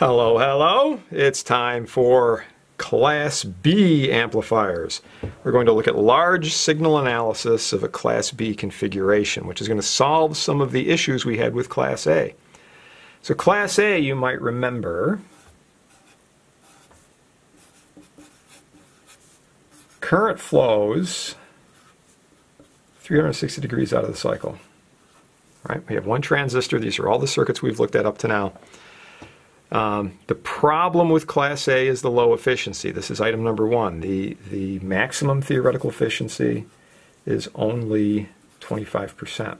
Hello, hello. It's time for Class B amplifiers. We're going to look at large signal analysis of a Class B configuration, which is going to solve some of the issues we had with Class A. So Class A, you might remember, current flows 360 degrees out of the cycle. Right? We have one transistor. These are all the circuits we've looked at up to now. Um, the problem with Class A is the low efficiency. This is item number one. The, the maximum theoretical efficiency is only 25%.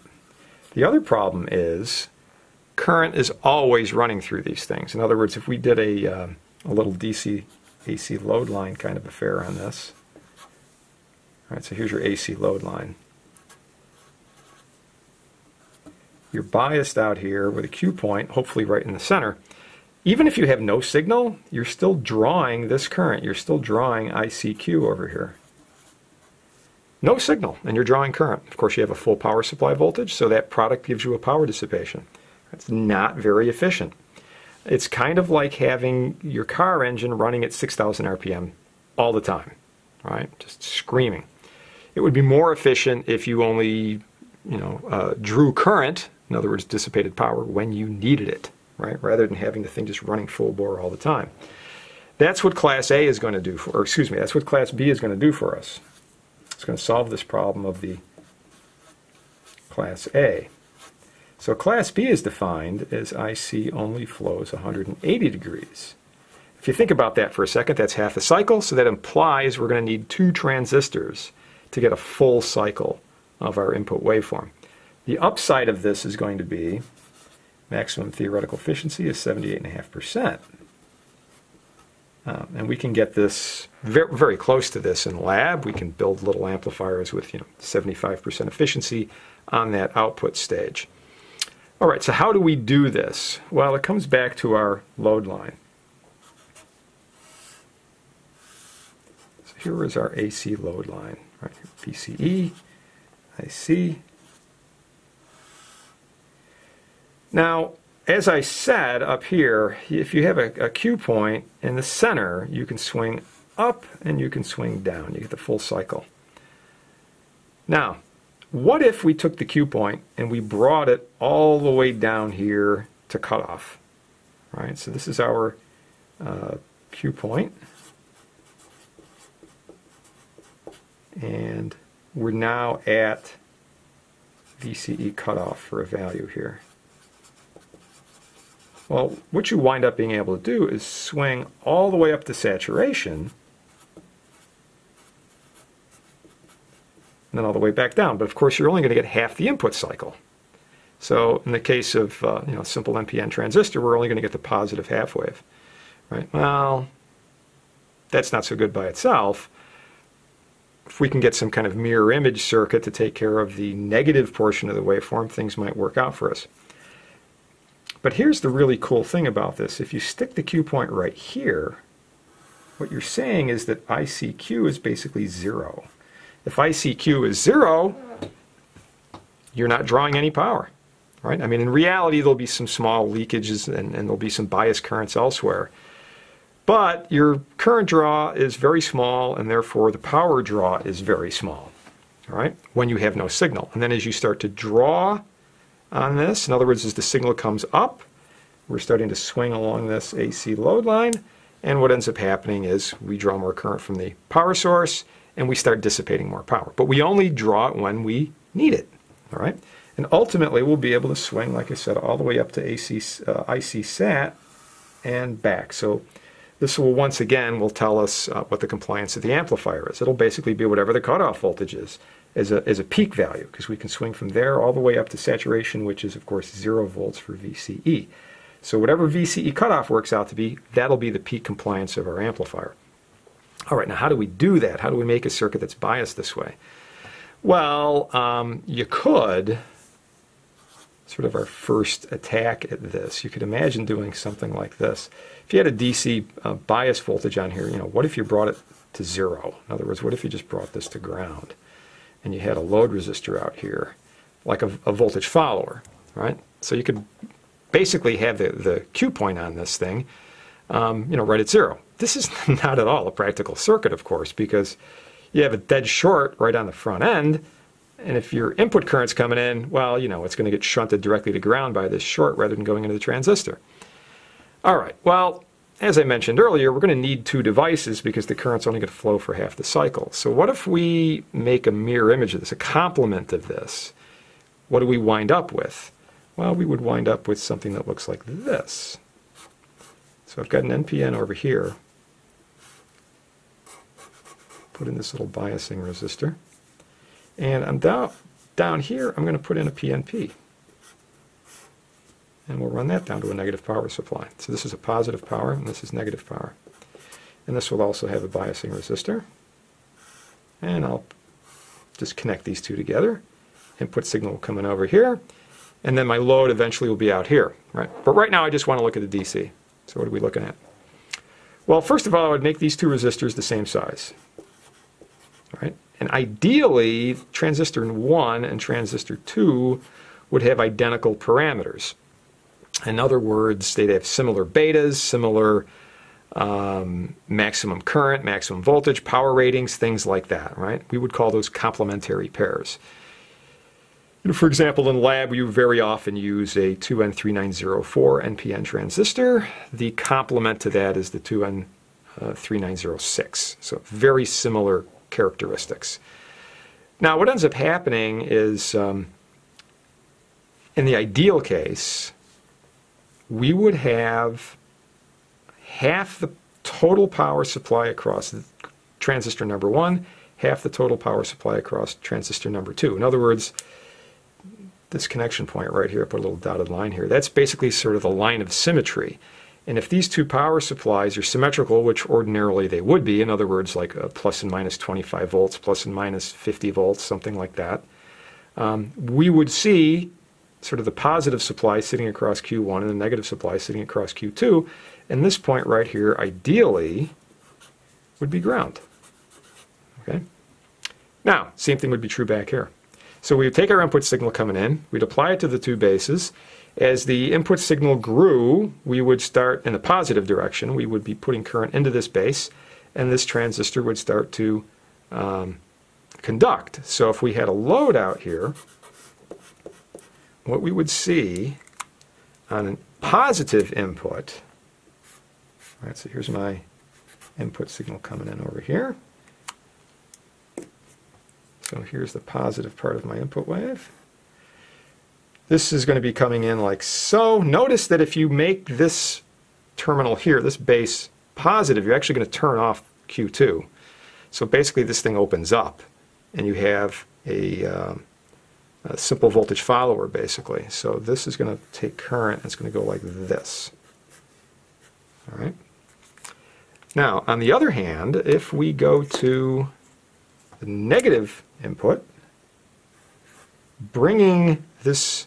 The other problem is current is always running through these things. In other words, if we did a, uh, a little DC AC load line kind of affair on this, all right, so here's your AC load line. You're biased out here with a Q point, hopefully right in the center even if you have no signal, you're still drawing this current. You're still drawing ICQ over here. No signal, and you're drawing current. Of course, you have a full power supply voltage, so that product gives you a power dissipation. It's not very efficient. It's kind of like having your car engine running at 6,000 RPM all the time, right? Just screaming. It would be more efficient if you only, you know, uh, drew current, in other words, dissipated power, when you needed it right? Rather than having the thing just running full bore all the time. That's what Class A is going to do for, or excuse me, that's what Class B is going to do for us. It's going to solve this problem of the Class A. So Class B is defined as IC only flows 180 degrees. If you think about that for a second, that's half a cycle, so that implies we're going to need two transistors to get a full cycle of our input waveform. The upside of this is going to be Maximum theoretical efficiency is 78.5%. Um, and we can get this very, very close to this in lab. We can build little amplifiers with you know 75% efficiency on that output stage. All right, so how do we do this? Well, it comes back to our load line. So here is our AC load line, right here, VCE, IC, Now, as I said up here, if you have a, a Q point in the center, you can swing up and you can swing down. You get the full cycle. Now, what if we took the Q point and we brought it all the way down here to cutoff? Right, so this is our uh, Q point. And we're now at VCE cutoff for a value here. Well, what you wind up being able to do is swing all the way up to saturation and then all the way back down. But of course, you're only going to get half the input cycle. So in the case of uh, you know simple NPN transistor, we're only going to get the positive half wave, right? Well, that's not so good by itself. If we can get some kind of mirror image circuit to take care of the negative portion of the waveform, things might work out for us. But here's the really cool thing about this. If you stick the Q point right here, what you're saying is that ICQ is basically zero. If ICQ is zero, you're not drawing any power, right? I mean, in reality, there'll be some small leakages and, and there'll be some bias currents elsewhere. But your current draw is very small, and therefore the power draw is very small, all right, when you have no signal. And then as you start to draw on this. In other words, as the signal comes up, we're starting to swing along this AC load line, and what ends up happening is we draw more current from the power source, and we start dissipating more power. But we only draw it when we need it, all right? And ultimately, we'll be able to swing, like I said, all the way up to AC, uh, IC sat and back. So this will once again will tell us uh, what the compliance of the amplifier is. It'll basically be whatever the cutoff voltage is as a, as a peak value because we can swing from there all the way up to saturation, which is, of course, zero volts for VCE. So whatever VCE cutoff works out to be, that'll be the peak compliance of our amplifier. All right, now how do we do that? How do we make a circuit that's biased this way? Well, um, you could, sort of our first attack at this, you could imagine doing something like this. If you had a DC uh, bias voltage on here, you know, what if you brought it to zero? In other words, what if you just brought this to ground? And you had a load resistor out here, like a, a voltage follower, right? So you could basically have the, the Q point on this thing, um, you know, right at zero. This is not at all a practical circuit, of course, because you have a dead short right on the front end. And if your input current's coming in, well, you know, it's going to get shunted directly to ground by this short rather than going into the transistor. All right, well, as I mentioned earlier, we're going to need two devices because the current's only going to flow for half the cycle. So what if we make a mirror image of this, a complement of this? What do we wind up with? Well, we would wind up with something that looks like this. So I've got an NPN over here. Put in this little biasing resistor. And I'm down, down here, I'm going to put in a PNP. And we'll run that down to a negative power supply. So this is a positive power, and this is negative power. And this will also have a biasing resistor. And I'll just connect these two together. Input signal coming over here. And then my load eventually will be out here. Right? But right now I just want to look at the DC. So what are we looking at? Well, first of all, I would make these two resistors the same size. Right? And ideally, transistor 1 and transistor 2 would have identical parameters. In other words, they'd have similar betas, similar um, maximum current, maximum voltage, power ratings, things like that, right? We would call those complementary pairs. You know, for example, in lab, you very often use a 2N3904 NPN transistor. The complement to that is the 2N3906. So very similar characteristics. Now, what ends up happening is, um, in the ideal case, we would have half the total power supply across transistor number one, half the total power supply across transistor number two. In other words, this connection point right here, I put a little dotted line here, that's basically sort of the line of symmetry. And if these two power supplies are symmetrical, which ordinarily they would be, in other words, like plus and minus 25 volts, plus and minus 50 volts, something like that, um, we would see sort of the positive supply sitting across Q1 and the negative supply sitting across Q2. And this point right here, ideally, would be ground. Okay. Now, same thing would be true back here. So we would take our input signal coming in, we'd apply it to the two bases, as the input signal grew, we would start in the positive direction. We would be putting current into this base, and this transistor would start to um, conduct. So if we had a load out here, what we would see on a positive input, right, so here's my input signal coming in over here. So here's the positive part of my input wave. This is going to be coming in like so. Notice that if you make this terminal here, this base positive, you're actually going to turn off Q2. So basically this thing opens up and you have a, um, a simple voltage follower basically. So this is going to take current, and it's going to go like this. All right. Now, on the other hand, if we go to the negative input, bringing this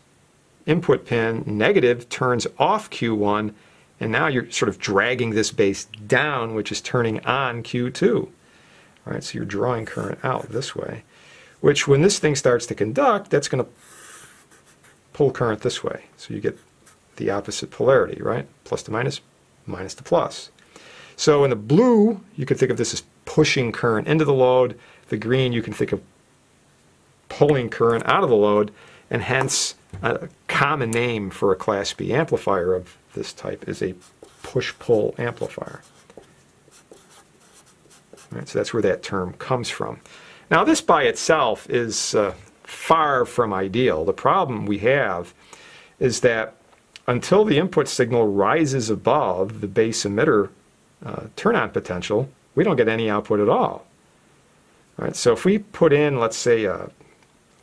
input pin negative turns off Q1, and now you're sort of dragging this base down, which is turning on Q2. All right, so you're drawing current out this way, which when this thing starts to conduct, that's going to pull current this way. So you get the opposite polarity, right? Plus to minus, minus to plus. So in the blue, you can think of this as pushing current into the load. The green, you can think of pulling current out of the load, and hence a common name for a Class B amplifier of this type is a push-pull amplifier. Right, so that's where that term comes from. Now this by itself is uh, far from ideal. The problem we have is that until the input signal rises above the base emitter uh, turn-on potential, we don't get any output at all. all right, so if we put in, let's say, a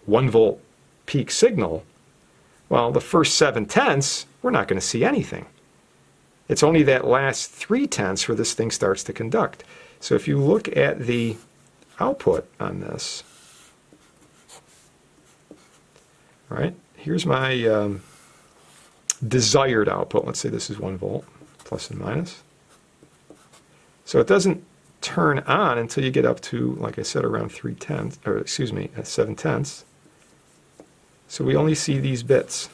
1 volt peak signal, well, the first seven tenths, we're not going to see anything. It's only that last three tenths where this thing starts to conduct. So if you look at the output on this, right, here's my um, desired output. Let's say this is 1 volt, plus and minus. So it doesn't turn on until you get up to, like I said, around 3 tenths, or excuse me, 7 tenths. So we only see these bits.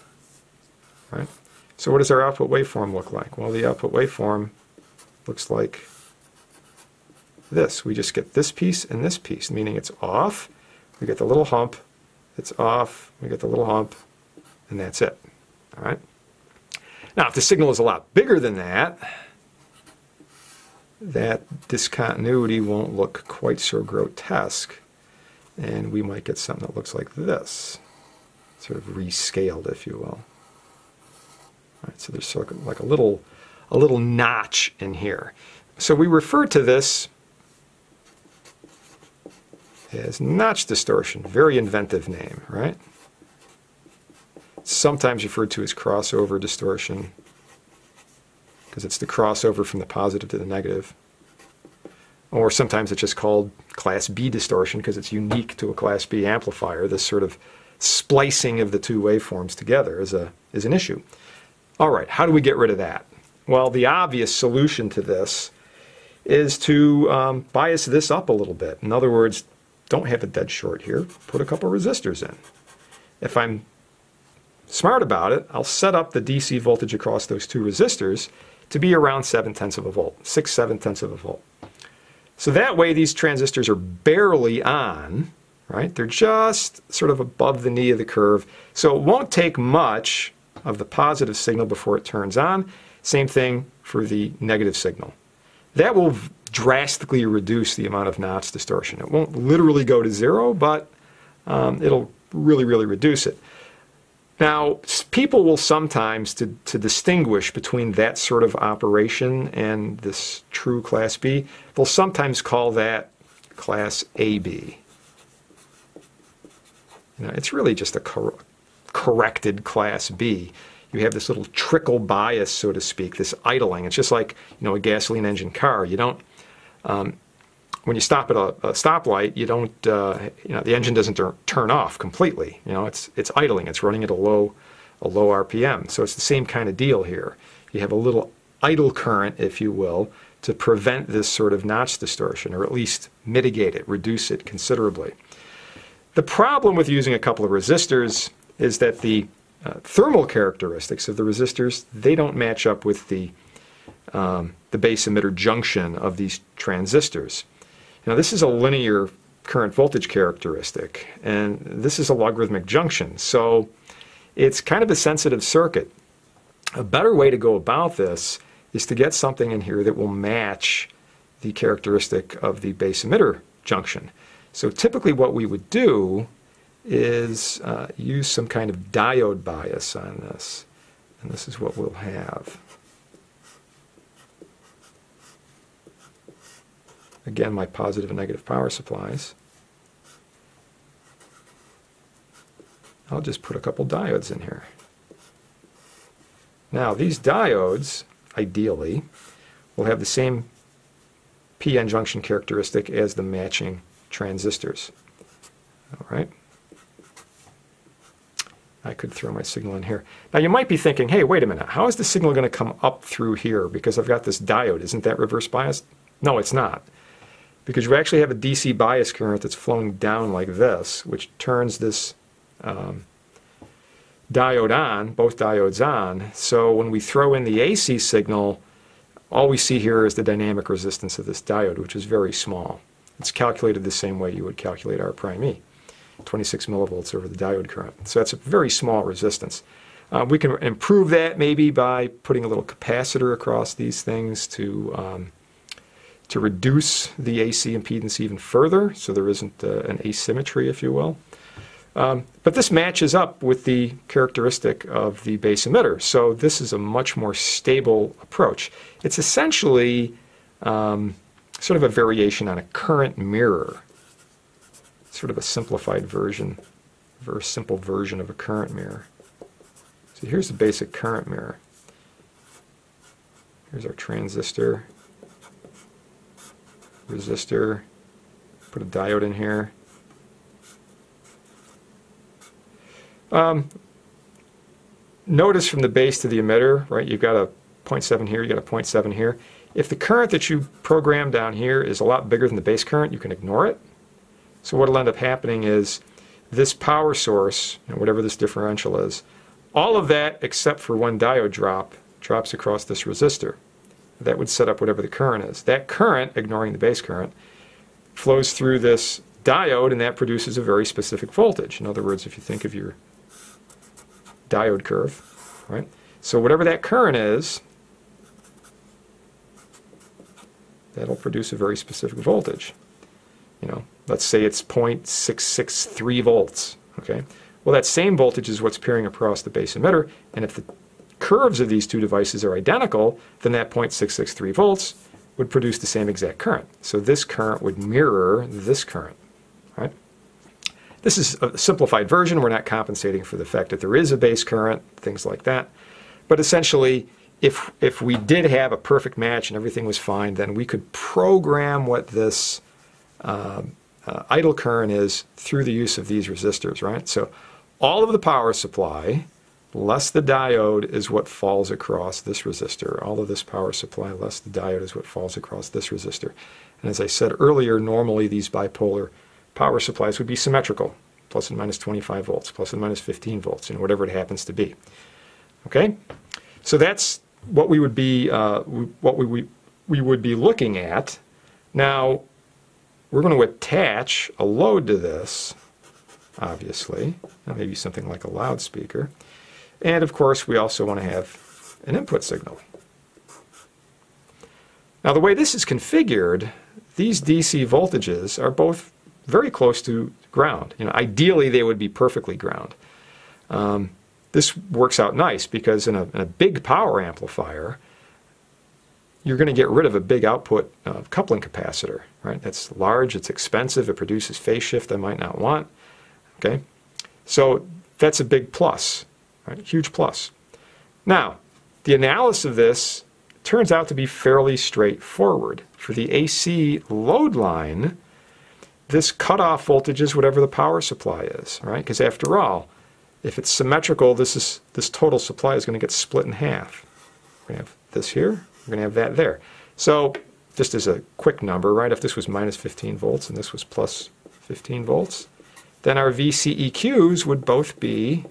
Right? So what does our output waveform look like? Well, the output waveform looks like this. We just get this piece and this piece, meaning it's off. We get the little hump, it's off, we get the little hump, and that's it. All right. Now, if the signal is a lot bigger than that, that discontinuity won't look quite so grotesque, and we might get something that looks like this, sort of rescaled, if you will. All right, so there's sort of like a little, a little notch in here. So we refer to this as notch distortion. Very inventive name, right? Sometimes referred to as crossover distortion because it's the crossover from the positive to the negative. Or sometimes it's just called Class B distortion because it's unique to a Class B amplifier. This sort of splicing of the two waveforms together is, a, is an issue. All right, how do we get rid of that? Well, the obvious solution to this is to um, bias this up a little bit. In other words, don't have a dead short here, put a couple resistors in. If I'm smart about it, I'll set up the DC voltage across those two resistors to be around 7 tenths of a volt, 6, 7 tenths of a volt. So that way these transistors are barely on, right? They're just sort of above the knee of the curve. So it won't take much of the positive signal before it turns on. Same thing for the negative signal. That will drastically reduce the amount of notch distortion. It won't literally go to zero, but um, it'll really, really reduce it. Now, people will sometimes, to, to distinguish between that sort of operation and this true Class B, they'll sometimes call that Class AB. You know, it's really just a cor corrected Class B. You have this little trickle bias, so to speak, this idling. It's just like you know a gasoline engine car. You don't um, when you stop at a, a stoplight, you don't, uh, you know, the engine doesn't turn off completely. You know, it's it's idling. It's running at a low, a low RPM. So it's the same kind of deal here. You have a little idle current, if you will, to prevent this sort of notch distortion, or at least mitigate it, reduce it considerably. The problem with using a couple of resistors is that the uh, thermal characteristics of the resistors they don't match up with the um, the base emitter junction of these transistors. Now this is a linear current voltage characteristic, and this is a logarithmic junction, so it's kind of a sensitive circuit. A better way to go about this is to get something in here that will match the characteristic of the base emitter junction. So typically what we would do is uh, use some kind of diode bias on this, and this is what we'll have. Again, my positive and negative power supplies. I'll just put a couple diodes in here. Now, these diodes, ideally, will have the same p-n junction characteristic as the matching transistors. All right. I could throw my signal in here. Now you might be thinking, hey, wait a minute, how is the signal going to come up through here? Because I've got this diode. Isn't that reverse biased? No, it's not because you actually have a DC bias current that's flowing down like this, which turns this um, diode on, both diodes on. So when we throw in the AC signal, all we see here is the dynamic resistance of this diode, which is very small. It's calculated the same way you would calculate R prime E, 26 millivolts over the diode current. So that's a very small resistance. Uh, we can improve that maybe by putting a little capacitor across these things to um, to reduce the AC impedance even further, so there isn't uh, an asymmetry, if you will. Um, but this matches up with the characteristic of the base emitter, so this is a much more stable approach. It's essentially um, sort of a variation on a current mirror, sort of a simplified version, very simple version of a current mirror. So here's the basic current mirror. Here's our transistor resistor, put a diode in here. Um, notice from the base to the emitter, right, you've got a 0.7 here, you've got a 0.7 here. If the current that you program down here is a lot bigger than the base current, you can ignore it. So what will end up happening is this power source, you know, whatever this differential is, all of that except for one diode drop drops across this resistor. that would set up whatever the current is. That current, ignoring the base current, flows through this diode and that produces a very specific voltage. In other words, if you think of your diode curve, right? So whatever that current is, that'll produce a very specific voltage. You know, let's say it's 0.663 volts, okay? Well, that same voltage is what's appearing across the base emitter, and if the curves of these two devices are identical, then that 0.663 volts would produce the same exact current. So this current would mirror this current, right? This is a simplified version. We're not compensating for the fact that there is a base current, things like that. But essentially, if, if we did have a perfect match and everything was fine, then we could program what this uh, uh, idle current is through the use of these resistors, right? So all of the power supply less the diode is what falls across this resistor. All of this power supply less the diode is what falls across this resistor. And as I said earlier, normally these bipolar power supplies would be symmetrical, plus and minus 25 volts, plus and minus 15 volts, you know, whatever it happens to be. Okay? So that's what we would be, uh, what we, we, we would be looking at. Now, we're going to attach a load to this, obviously, maybe something like a loudspeaker. And of course, we also want to have an input signal. Now, the way this is configured, these DC voltages are both very close to ground. You know, ideally, they would be perfectly ground. Um, this works out nice because in a, in a, big power amplifier, you're going to get rid of a big output uh, coupling capacitor, right? That's large, it's expensive, it produces phase shift I might not want. Okay, so that's a big plus. Right? Huge plus. Now, the analysis of this turns out to be fairly straightforward. For the AC load line, this cutoff voltage is whatever the power supply is, right? Because after all, if it's symmetrical, this is this total supply is going to get split in half. To have this here, we're going to have that there. So just as a quick number, right, if this was minus 15 volts and this was plus 15 volts, then our VCEQs would both be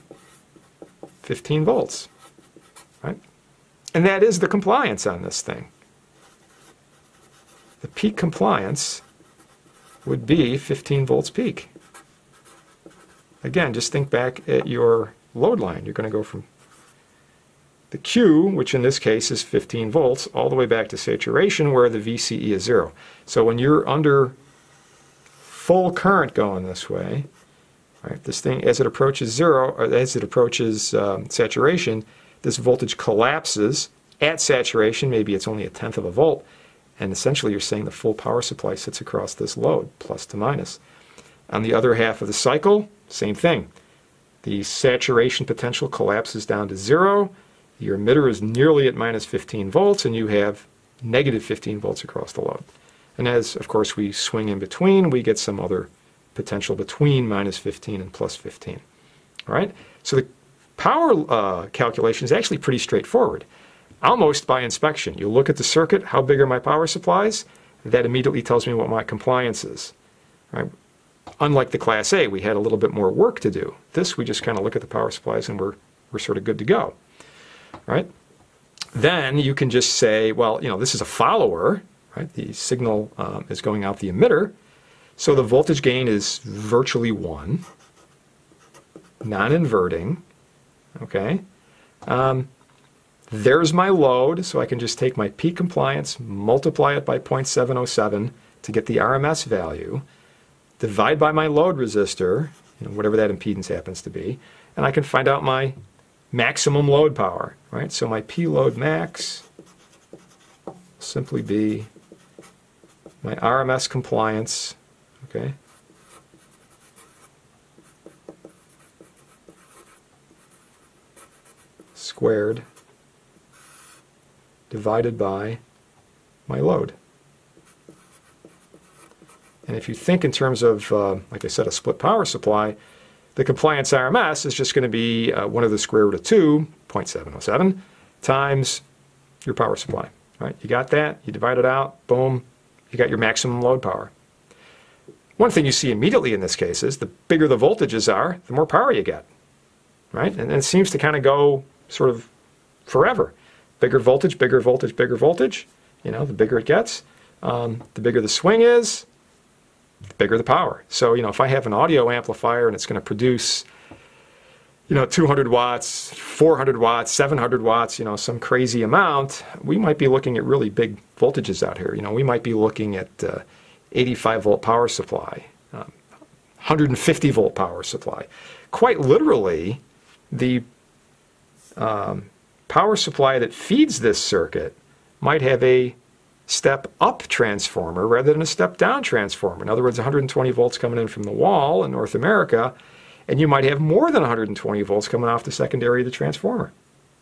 15 volts, right? And that is the compliance on this thing. The peak compliance would be 15 volts peak. Again, just think back at your load line. You're going to go from the Q, which in this case is 15 volts, all the way back to saturation where the VCE is zero. So when you're under full current going this way, Right? This thing, as it approaches zero, or as it approaches um, saturation, this voltage collapses at saturation. Maybe it's only a tenth of a volt. And essentially, you're saying the full power supply sits across this load, plus to minus. On the other half of the cycle, same thing. The saturation potential collapses down to zero. Your emitter is nearly at minus 15 volts, and you have negative 15 volts across the load. And as, of course, we swing in between, we get some other potential between minus 15 and plus 15. All right? So the power uh, calculation is actually pretty straightforward. Almost by inspection. You look at the circuit, how big are my power supplies? That immediately tells me what my compliance is. Right? Unlike the Class A, we had a little bit more work to do. This, we just kind of look at the power supplies and we're, we're sort of good to go. Right? Then you can just say, well, you know, this is a follower, right? The signal um, is going out the emitter. So the voltage gain is virtually 1, non-inverting, okay? Um, there's my load, so I can just take my peak compliance, multiply it by 0.707 to get the RMS value, divide by my load resistor, you know, whatever that impedance happens to be, and I can find out my maximum load power, right? So my P load max will simply be my RMS compliance Okay. Squared divided by my load. And if you think in terms of, uh, like I said, a split power supply, the compliance RMS is just going to be uh, 1 of the square root of 2, 0.707, times your power supply. Right? You got that? You divide it out, boom, you got your maximum load power. One thing you see immediately in this case is the bigger the voltages are, the more power you get, right? And, it seems to kind of go sort of forever. bigger voltage, bigger voltage, bigger voltage. You know, the bigger it gets, um, the bigger the swing is, bigger the power. So, you know, if I have an audio amplifier and it's going to produce, you know, 200 watts, 400 watts, 700 watts, you know, some crazy amount, we might be looking at really big voltages out here. You know, we might be looking at uh, 85 volt power supply, um, 150 volt power supply. Quite literally, the um, power supply that feeds this circuit might have a step up transformer rather than a step down transformer. In other words, 120 volts coming in from the wall in North America, and you might have more than 120 volts coming off the secondary of the transformer.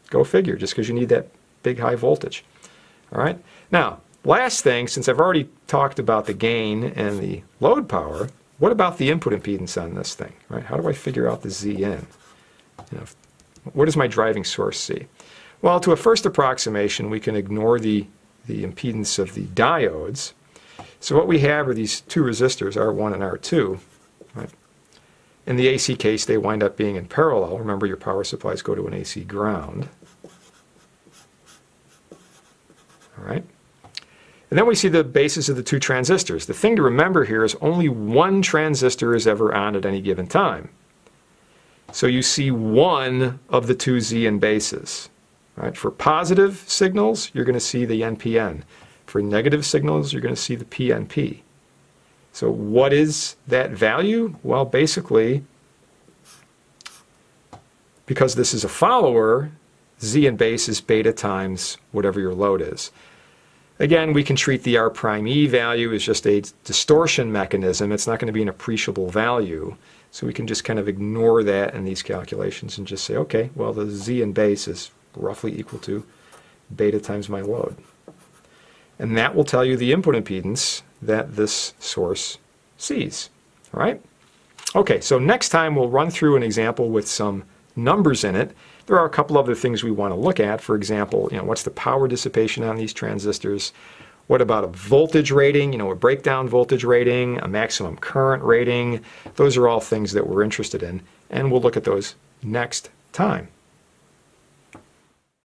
Go figure, just because you need that big high voltage. All right. Now, last thing, since I've already talked about the gain and the load power, what about the input impedance on this thing? Right? How do I figure out the ZN? You know, what does my driving source see? Well, to a first approximation, we can ignore the, the impedance of the diodes. So what we have are these two resistors, R1 and R2. Right? In the AC case, they wind up being in parallel. Remember, your power supplies go to an AC ground. All right. And then we see the basis of the two transistors. The thing to remember here is only one transistor is ever on at any given time. So you see one of the two ZN bases. Right? For positive signals, you're going to see the NPN. For negative signals, you're going to see the PNP. So what is that value? Well, basically, because this is a follower, Z in base is beta times whatever your load is. Again, we can treat the R prime E value as just a distortion mechanism. It's not going to be an appreciable value. So we can just kind of ignore that in these calculations and just say, okay, well, the Z in base is roughly equal to beta times my load. And that will tell you the input impedance that this source sees. All right? Okay, so next time we'll run through an example with some numbers in it. There are a couple other things we want to look at. For example, you know, what's the power dissipation on these transistors? What about a voltage rating, you know, a breakdown voltage rating, a maximum current rating? Those are all things that we're interested in, and we'll look at those next time.